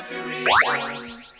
Happy Returns.